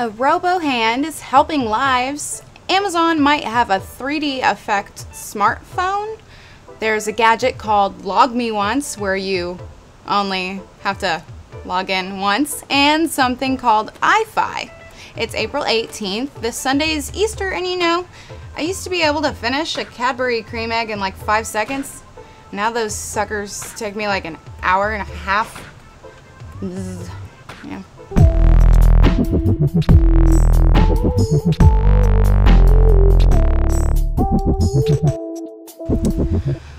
A robo hand is helping lives. Amazon might have a 3D effect smartphone. There's a gadget called Log Me Once where you only have to log in once, and something called Eyefi. It's April 18th. This Sunday is Easter, and you know, I used to be able to finish a Cadbury cream egg in like five seconds. Now those suckers take me like an hour and a half. Yeah.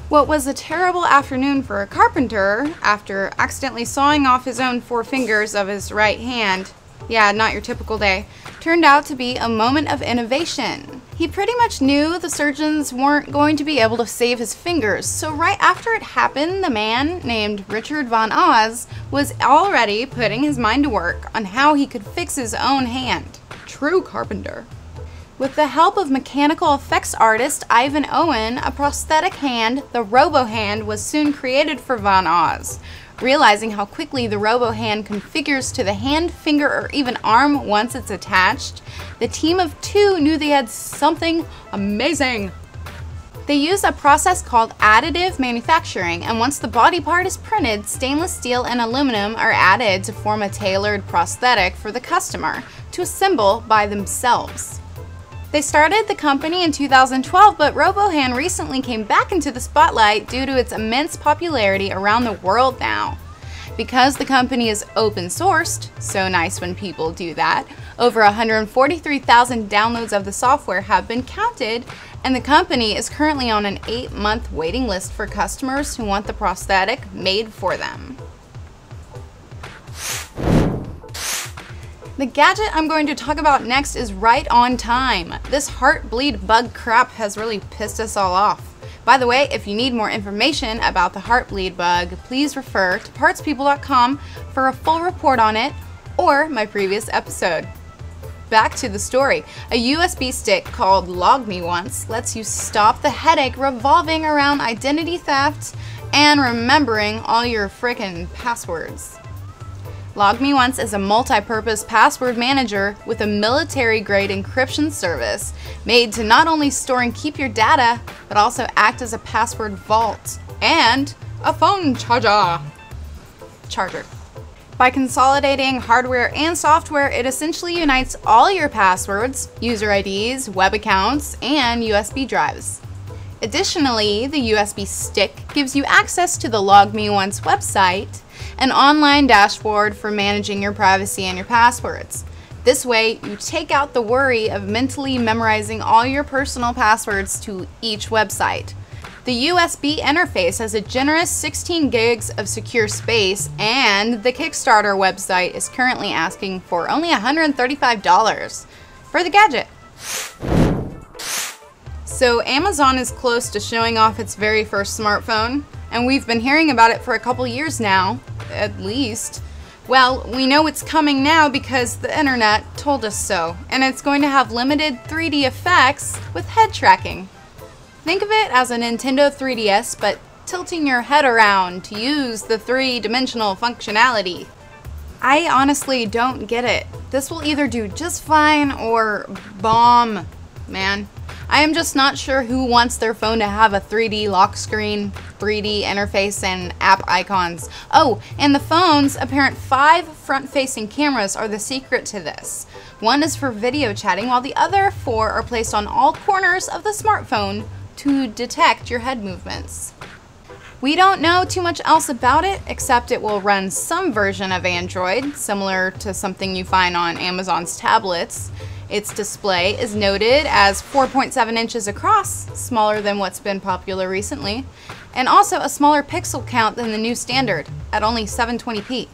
What was a terrible afternoon for a carpenter after accidentally sawing off his own four fingers of his right hand, yeah, not your typical day, turned out to be a moment of innovation. He pretty much knew the surgeons weren't going to be able to save his fingers, so right after it happened, the man named Richard Van As was already putting his mind to work on how he could fix his own hand. True carpenter. With the help of mechanical effects artist Ivan Owen, a prosthetic hand, the Robo Hand, was soon created for Van As. Realizing how quickly the Robo Hand configures to the hand, finger, or even arm once it's attached, the team of two knew they had something amazing. They use a process called additive manufacturing, and once the body part is printed, stainless steel and aluminum are added to form a tailored prosthetic for the customer to assemble by themselves. They started the company in 2012, but RoboHand recently came back into the spotlight due to its immense popularity around the world now. Because the company is open sourced, so nice when people do that, over 143,000 downloads of the software have been counted, and the company is currently on an 8 month waiting list for customers who want the prosthetic made for them. The gadget I'm going to talk about next is right on time. This heartbleed bug crap has really pissed us all off. By the way, if you need more information about the heartbleed bug, please refer to partspeople.com for a full report on it or my previous episode. Back to the story. A USB stick called Log Me Once lets you stop the headache revolving around identity theft and remembering all your frickin' passwords. LogMeOnce is a multi-purpose password manager with a military-grade encryption service made to not only store and keep your data, but also act as a password vault and a phone charger. Charger. By consolidating hardware and software, it essentially unites all your passwords, user IDs, web accounts, and USB drives. Additionally, the USB stick gives you access to the LogMeOnce website an online dashboard for managing your privacy and your passwords. This way, you take out the worry of mentally memorizing all your personal passwords to each website. The USB interface has a generous 16 gigs of secure space, and the Kickstarter website is currently asking for only $135 for the gadget. So, Amazon is close to showing off its very first smartphone, and we've been hearing about it for a couple years now at least. Well, we know it's coming now because the internet told us so, and it's going to have limited 3D effects with head tracking. Think of it as a Nintendo 3DS, but tilting your head around to use the three-dimensional functionality. I honestly don't get it. This will either do just fine or bomb, man. I am just not sure who wants their phone to have a 3D lock screen, 3D interface, and app icons. Oh, and the phone's apparent five front-facing cameras are the secret to this. One is for video chatting, while the other four are placed on all corners of the smartphone to detect your head movements. We don't know too much else about it, except it will run some version of Android, similar to something you find on Amazon's tablets. Its display is noted as 4.7 inches across, smaller than what's been popular recently, and also a smaller pixel count than the new standard, at only 720p.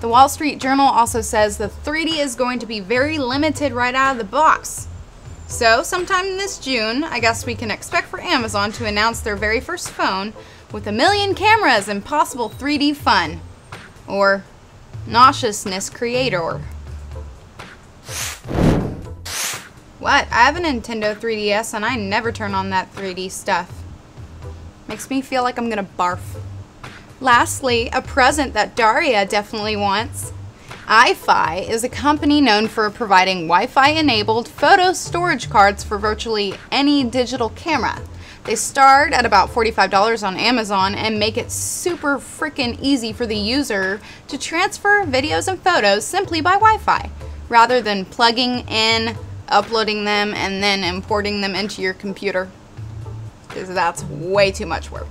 The Wall Street Journal also says the 3D is going to be very limited right out of the box. So, sometime this June, I guess we can expect for Amazon to announce their very first phone with a million cameras and possible 3D fun. Or nauseousness creator. What? I have a Nintendo 3DS and I never turn on that 3D stuff. Makes me feel like I'm gonna barf. Lastly, a present that Daria definitely wants. Eyefi is a company known for providing Wi-Fi enabled photo storage cards for virtually any digital camera. They start at about $45 on Amazon and make it super freaking easy for the user to transfer videos and photos simply by Wi-Fi, rather than plugging in, uploading them, and then importing them into your computer. Because that's way too much work.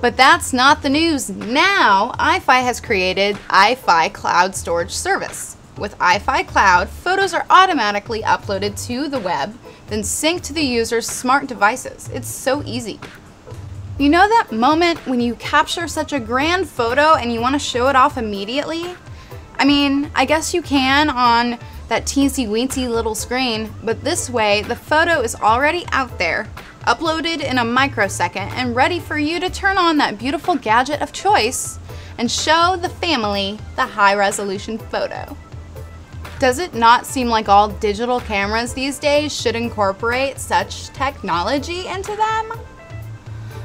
But that's not the news. Now, Eyefi has created Eyefi Cloud Storage Service. With Eyefi Cloud, photos are automatically uploaded to the web, then synced to the user's smart devices. It's so easy. You know that moment when you capture such a grand photo and you want to show it off immediately? I mean, I guess you can on that teensy weensy little screen, but this way the photo is already out there, uploaded in a microsecond and ready for you to turn on that beautiful gadget of choice and show the family the high resolution photo. Does it not seem like all digital cameras these days should incorporate such technology into them?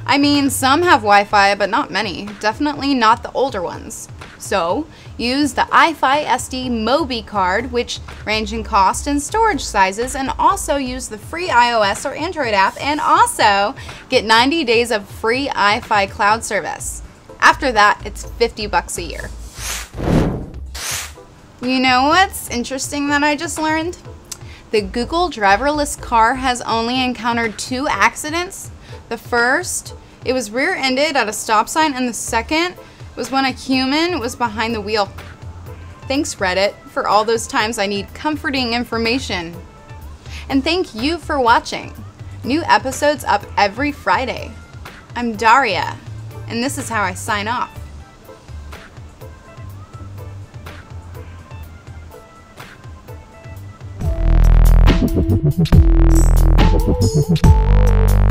I mean, some have Wi-Fi, but not many. Definitely not the older ones. So, use the Eyefi SD Mobi card, which range in cost and storage sizes, and also use the free iOS or Android app, and also get 90 days of free Eyefi cloud service. After that, it's 50 bucks a year. You know what's interesting that I just learned? The Google driverless car has only encountered two accidents. The first, it was rear-ended at a stop sign, and the second was when a human was behind the wheel. Thanks, Reddit, for all those times I need comforting information. And thank you for watching. New episodes up every Friday. I'm Daria, and this is how I sign off.